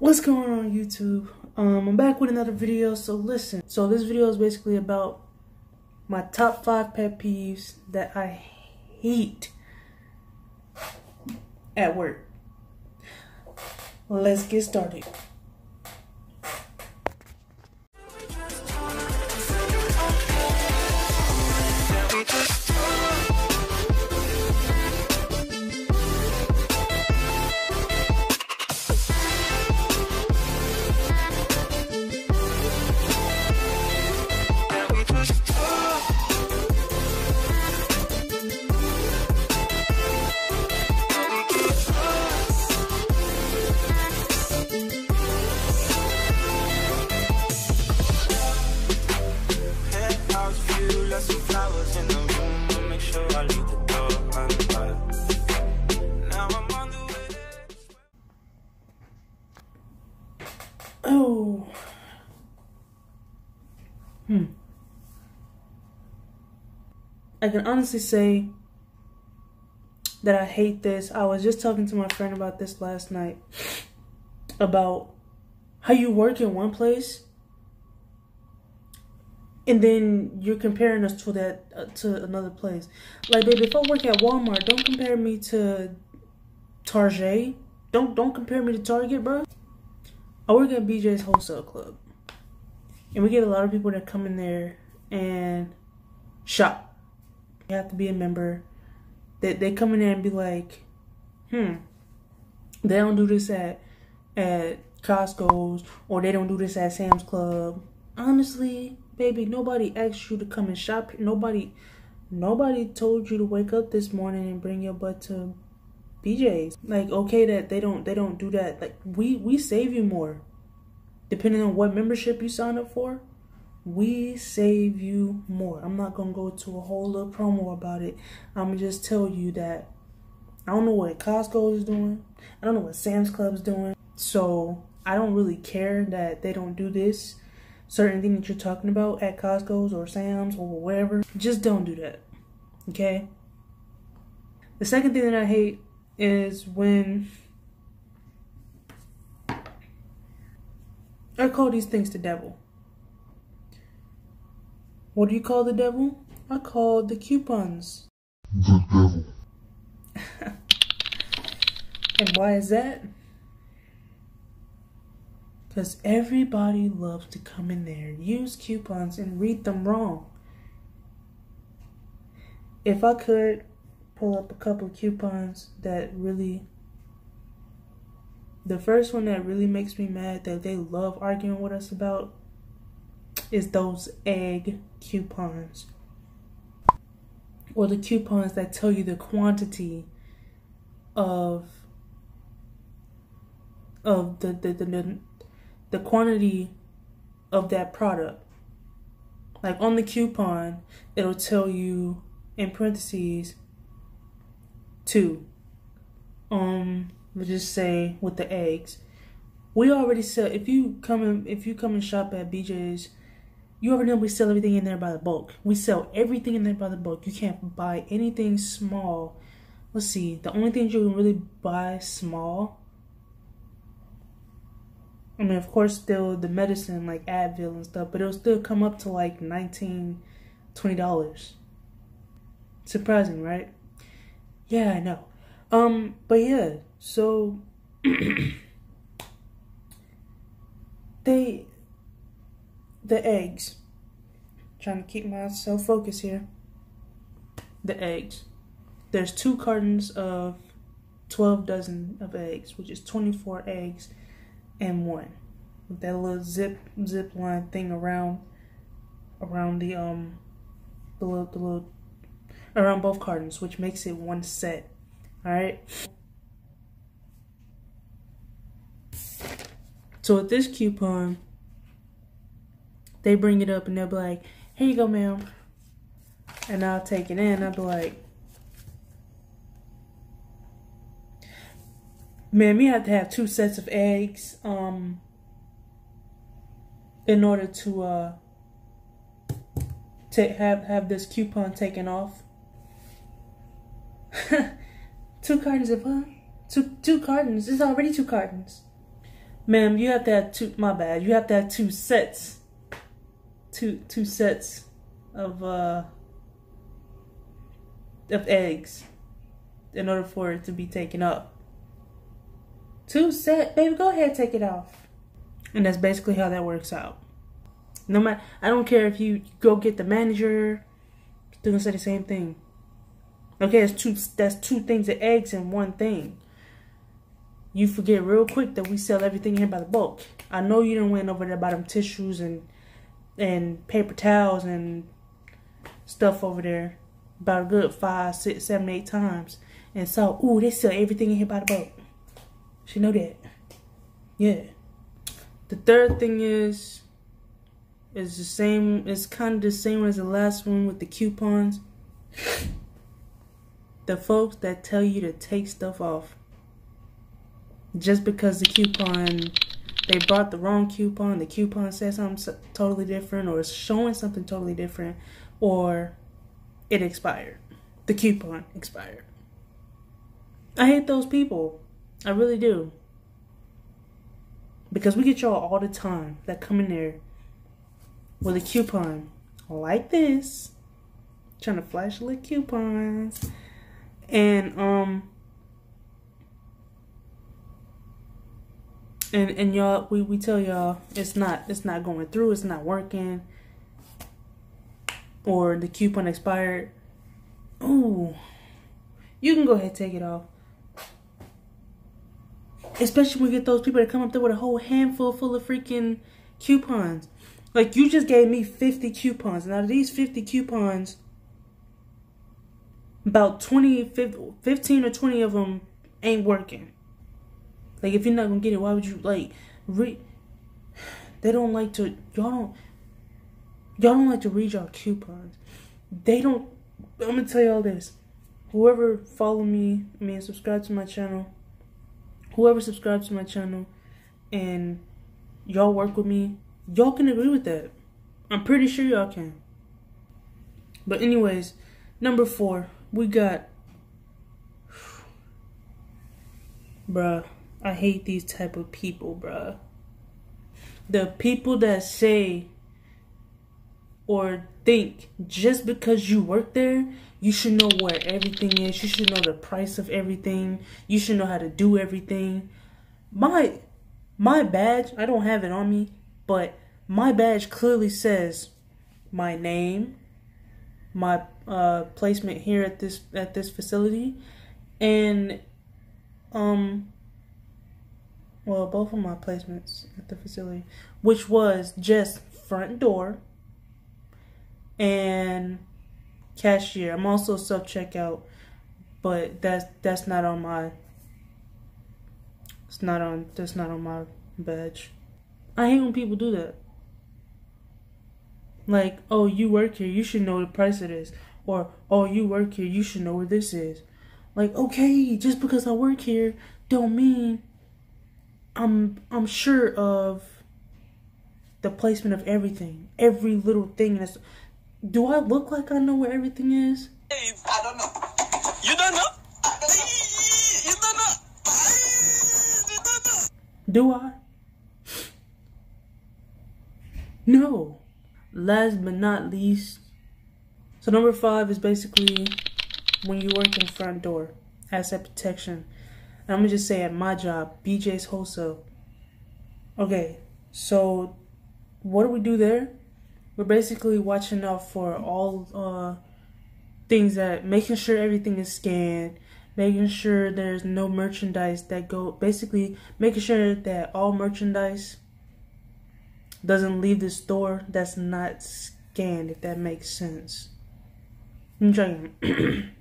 What's going on YouTube? Um, I'm back with another video, so listen. So this video is basically about my top five pet peeves that I hate at work. Let's get started. Can honestly say that I hate this. I was just talking to my friend about this last night about how you work in one place and then you're comparing us to that uh, to another place. Like, baby, if I work at Walmart, don't compare me to Target. Don't don't compare me to Target, bro. I work at BJ's Wholesale Club, and we get a lot of people that come in there and shop. You have to be a member. That they, they come in there and be like, hmm, they don't do this at at Costco's or they don't do this at Sam's Club. Honestly, baby, nobody asked you to come and shop. Nobody, nobody told you to wake up this morning and bring your butt to BJ's. Like, okay, that they don't they don't do that. Like, we we save you more, depending on what membership you sign up for. We save you more. I'm not gonna go to a whole little promo about it. I'm just tell you that I don't know what Costco is doing. I don't know what Sam's Club is doing. So I don't really care that they don't do this certain thing that you're talking about at Costco's or Sam's or wherever. Just don't do that. Okay? The second thing that I hate is when I call these things the devil. What do you call the devil? I call the coupons. The devil. And why is that? Because everybody loves to come in there, use coupons, and read them wrong. If I could pull up a couple coupons that really. The first one that really makes me mad that they love arguing with us about is those egg coupons. Or the coupons that tell you the quantity of of the the, the, the the quantity of that product. Like on the coupon, it'll tell you in parentheses two. Um, let's just say with the eggs. We already sell if you come in if you come and shop at BJ's, you already know we sell everything in there by the bulk. We sell everything in there by the bulk. You can't buy anything small. Let's see. The only things you can really buy small I mean, of course, still the medicine like Advil and stuff, but it'll still come up to like 19 $20. Surprising, right? Yeah, I know. Um, but yeah, so they the eggs. Trying to keep myself focused here. The eggs. There's two cartons of 12 dozen of eggs, which is 24 eggs and one with that little zip zip line thing around around the um the little the little around both cartons, which makes it one set. All right. So with this coupon, they bring it up and they'll be like, "Here you go, ma'am," and I'll take it in. I'll be like, ma'am, we have to have two sets of eggs um in order to uh have have this coupon taken off. two cartons of huh? Two two cartons. It's already two cartons. Ma'am, you have to have two. My bad. You have to have two sets. Two two sets of uh of eggs in order for it to be taken up. Two set, baby. Go ahead, take it off. And that's basically how that works out. No matter, I don't care if you go get the manager. They're gonna say the same thing. Okay, that's two. That's two things of eggs and one thing. You forget real quick that we sell everything here by the bulk. I know you didn't went over there by them tissues and and paper towels and stuff over there about a good five, six, seven, eight times. And so, ooh, they sell everything in here by the boat. She know that. Yeah. The third thing is is the same it's kind of the same as the last one with the coupons. The folks that tell you to take stuff off just because the coupon they brought the wrong coupon, the coupon says something totally different or it's showing something totally different or it expired. The coupon expired. I hate those people. I really do. Because we get y'all all the time that come in there with a coupon like this. Trying to flash little coupons. And um and and y'all we, we tell y'all it's not it's not going through, it's not working. Or the coupon expired. Ooh. You can go ahead and take it off. Especially when you get those people that come up there with a whole handful full of freaking coupons. Like you just gave me 50 coupons. And out of these 50 coupons, about 20, 15 or 20 of them ain't working. Like if you're not gonna get it, why would you like read? They don't like to. Y'all don't. Y'all don't like to read y'all coupons. They don't. I'm gonna tell y'all this. Whoever follow me, I mean subscribe to my channel. Whoever subscribes to my channel, and y'all work with me, y'all can agree with that. I'm pretty sure y'all can. But anyways, number four, we got. Bruh. I hate these type of people, bruh. The people that say or think just because you work there, you should know where everything is. You should know the price of everything. You should know how to do everything. My my badge, I don't have it on me, but my badge clearly says my name, my uh, placement here at this at this facility, and um well, both of my placements at the facility, which was just front door and cashier. I'm also self checkout, but that's that's not on my. It's not on. That's not on my badge. I hate when people do that. Like, oh, you work here, you should know the price it is, or oh, you work here, you should know where this is. Like, okay, just because I work here, don't mean I'm I'm sure of the placement of everything, every little thing. That's, do I look like I know where everything is? I don't know. You don't know? You don't know? You don't know? Do I? No. Last but not least, so number five is basically when you work in front door, asset protection. I'm gonna just say at my job, BJ's Wholesale. Okay, so what do we do there? We're basically watching out for all uh, things that making sure everything is scanned, making sure there's no merchandise that go basically making sure that all merchandise doesn't leave the store that's not scanned if that makes sense. I'm trying.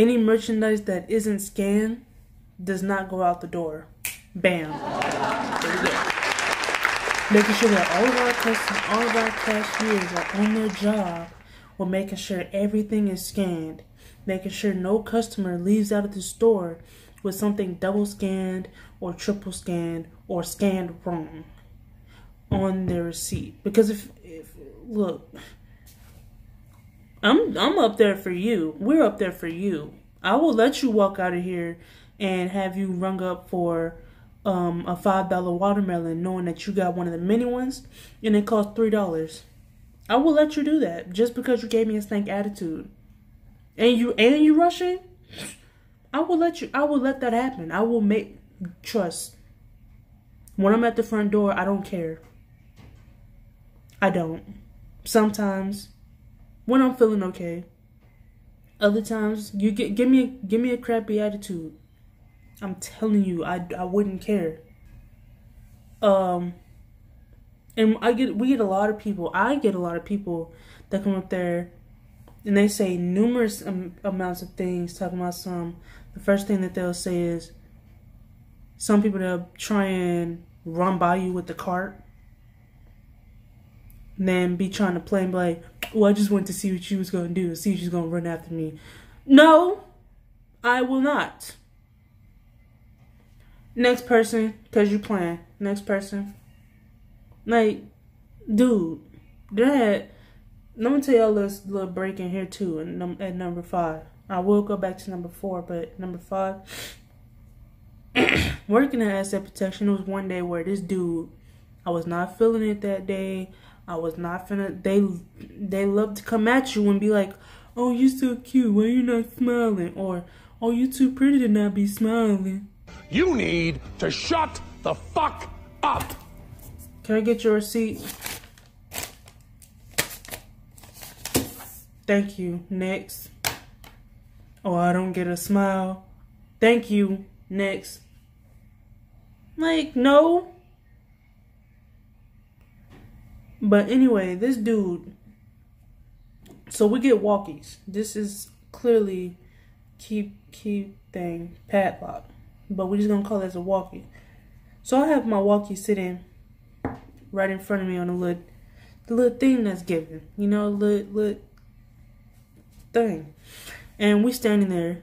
Any merchandise that isn't scanned does not go out the door. Bam. There we go. Making sure that all of our customers, all of our cashiers are on their job with making sure everything is scanned. Making sure no customer leaves out of the store with something double scanned or triple scanned or scanned wrong on their receipt. Because if, if look, I'm I'm up there for you. We're up there for you. I will let you walk out of here and have you rung up for um, a five dollar watermelon, knowing that you got one of the mini ones, and it cost three dollars. I will let you do that just because you gave me a stank attitude, and you and you rushing. I will let you. I will let that happen. I will make trust. When I'm at the front door, I don't care. I don't. Sometimes, when I'm feeling okay. Other times, you get give me a, give me a crappy attitude. I'm telling you, I, I wouldn't care. Um, and I get we get a lot of people. I get a lot of people that come up there, and they say numerous um, amounts of things. Talking about some, the first thing that they'll say is, some people they'll try and run by you with the cart, and then be trying to play and be like, "Well, I just wanted to see what she was gonna do, see if she's gonna run after me." No, I will not. Next person, cause you playing. Next person. Like, dude, that. Let me tell y'all this little break in here too. And at number five, I will go back to number four, but number five, working at asset protection. Was one day where this dude, I was not feeling it that day. I was not finna. They they love to come at you and be like, "Oh, you so cute. Why you not smiling?" Or, "Oh, you too pretty to not be smiling." You need to shut the fuck up. Can I get your receipt? Thank you. Next. Oh, I don't get a smile. Thank you. Next. Like, no. But anyway, this dude. So we get walkies. This is clearly keep keep thing padlock but we're just gonna call this a walkie. So I have my walkie sitting right in front of me on the little, the little thing that's given, you know, little, little thing, and we standing there.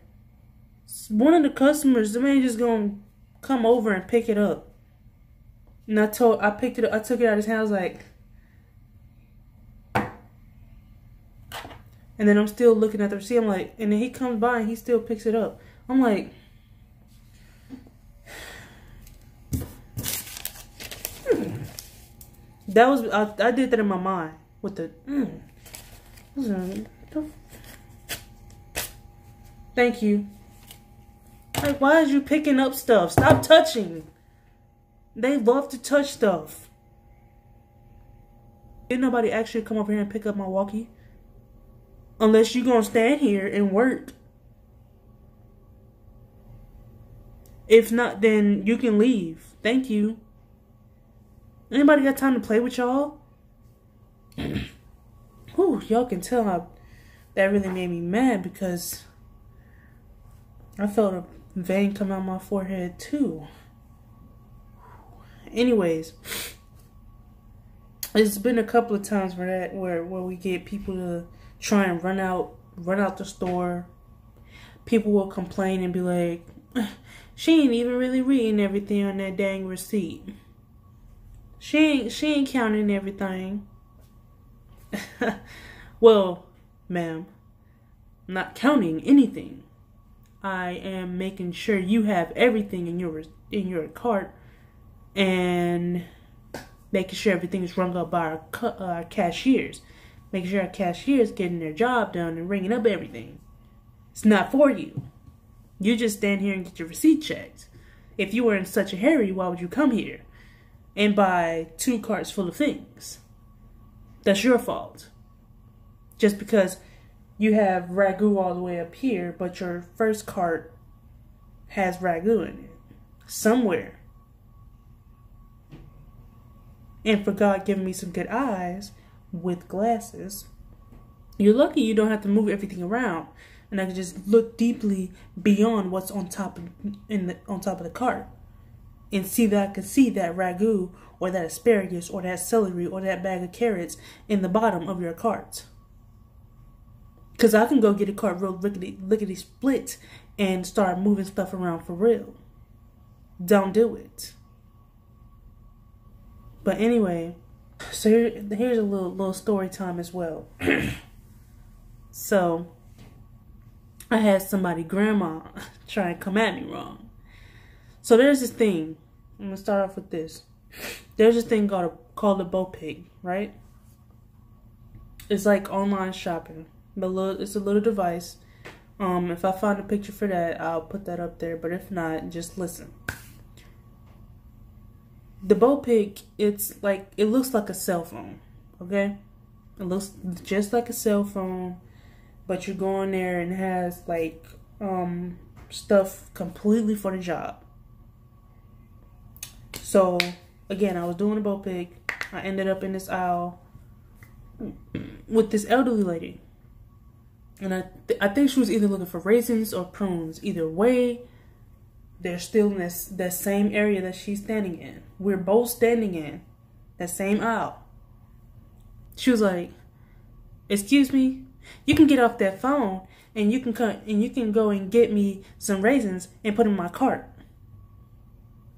One of the customers, the man just gonna come over and pick it up, and I told, I picked it up, I took it out of his hand, I was like. And then I'm still looking at the receipt. I'm like, and then he comes by and he still picks it up. I'm like, That was I, I did that in my mind with the. Mm, thank you. Like, why is you picking up stuff? Stop touching. They love to touch stuff. Didn't nobody actually come over here and pick up my walkie? Unless you're gonna stand here and work. If not, then you can leave. Thank you. Anybody got time to play with y'all? Whew, y'all can tell how that really made me mad because I felt a vein come out my forehead too. Anyways, it's been a couple of times where that where where we get people to try and run out run out the store. People will complain and be like, "She ain't even really reading everything on that dang receipt." She ain't she ain't counting everything. well, ma'am, not counting anything. I am making sure you have everything in your in your cart and making sure everything is rung up by our, uh, cashiers. Making sure our cashiers getting their job done and ringing up everything. It's not for you. You just stand here and get your receipt checked. If you were in such a hurry, why would you come here? and buy two carts full of things. That's your fault. Just because you have ragu all the way up here, but your first cart has ragu in it. Somewhere. And for God giving me some good eyes with glasses, you're lucky you don't have to move everything around. And I can just look deeply beyond what's on top of, in the on top of the cart and see that I can see that ragu or that asparagus or that celery or that bag of carrots in the bottom of your cart. Because I can go get a cart real lickety, lickety split and start moving stuff around for real. Don't do it. But anyway, so here, here's a little little story time as well. so I had somebody grandma try and come at me wrong. So there's this thing I'm gonna start off with this. There's this thing called a, called a BOPIC, right? It's like online shopping. But little, it's a little device. Um, if I find a picture for that, I'll put that up there. But if not, just listen. The BOPIC, it's like it looks like a cell phone. Okay, it looks just like a cell phone, but you go in there and has like um stuff completely for the job. So again, I was doing a pick. I ended up in this aisle with this elderly lady. And I, th- I think she was either looking for raisins or prunes. Either way, they're still in this that same area that she's standing in. We're both standing in that same aisle. She was like, "Excuse me, you can get off that phone and you can come and you can go and get me some raisins and put in my cart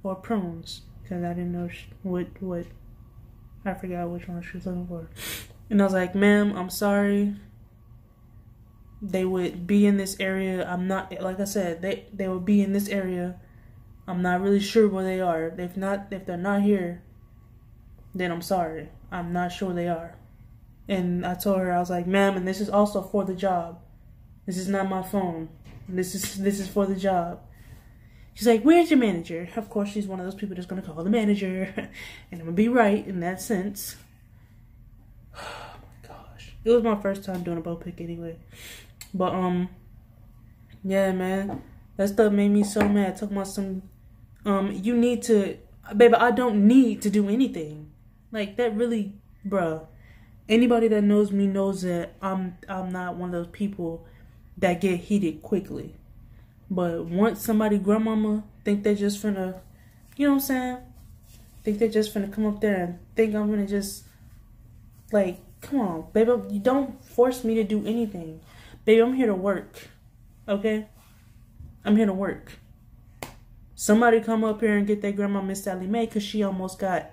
or prunes because I didn't know what what I forgot which one she was looking for." And I was like, "Ma'am, I'm sorry." They would be in this area. I'm not like I said, they they would be in this area. I'm not really sure where they are. If not if they're not here, then I'm sorry. I'm not sure they are. And I told her I was like, "Ma'am, and this is also for the job. This is not my phone. This is this is for the job." She's like, "Where's your manager?" Of course, she's one of those people that's gonna call the manager, and I'm gonna be right in that sense. Oh my gosh, it was my first time doing a BOPIC anyway. But um, yeah, man, that stuff made me so mad. Talking about some, um, you need to, baby. I don't need to do anything. Like that really, bruh. Anybody that knows me knows that I'm I'm not one of those people that get heated quickly. But once somebody grandmama think they're just finna, you know what I'm saying? Think they're just finna come up there and think I'm gonna just like, come on, baby, you don't force me to do anything. Baby, I'm here to work. Okay? I'm here to work. Somebody come up here and get that grandma Miss Sally Mae because she almost got.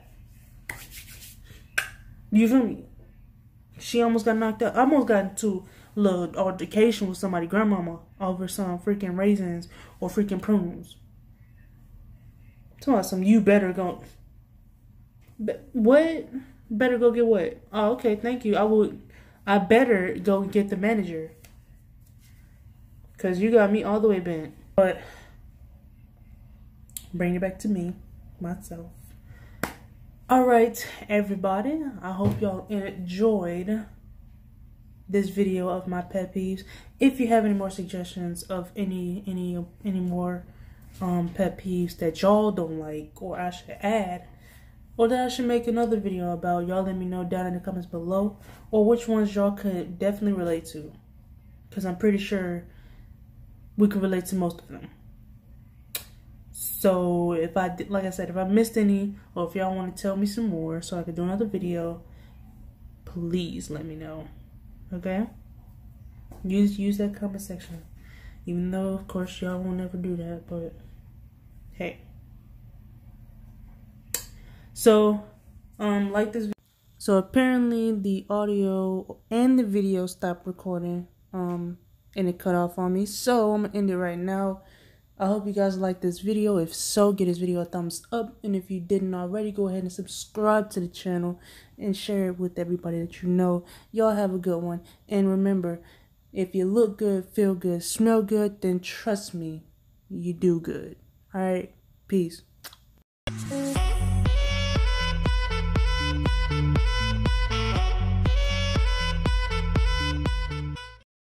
You feel me? She almost got knocked out. I almost got into a little altercation with somebody grandmama over some freaking raisins or freaking prunes. Talking some you better go. What? Better go get what? Oh, okay. Thank you. I would. I better go get the manager. Because you got me all the way bent. But bring it back to me, myself. All right, everybody. I hope y'all enjoyed this video of my pet peeves. If you have any more suggestions of any any any more um pet peeves that y'all don't like or I should add or that I should make another video about, y'all let me know down in the comments below or which ones y'all could definitely relate to. Cuz I'm pretty sure we can relate to most of them. So if I did, like I said, if I missed any, or if y'all want to tell me some more, so I could do another video, please let me know. Okay? Use use that comment section. Even though, of course, y'all won't ever do that, but hey. So, um, like this. So apparently, the audio and the video stopped recording. Um and it cut off on me. So I'm gonna end it right now. I hope you guys like this video. If so, give this video a thumbs up. And if you didn't already, go ahead and subscribe to the channel and share it with everybody that you know. Y'all have a good one. And remember, if you look good, feel good, smell good, then trust me, you do good. Alright, peace.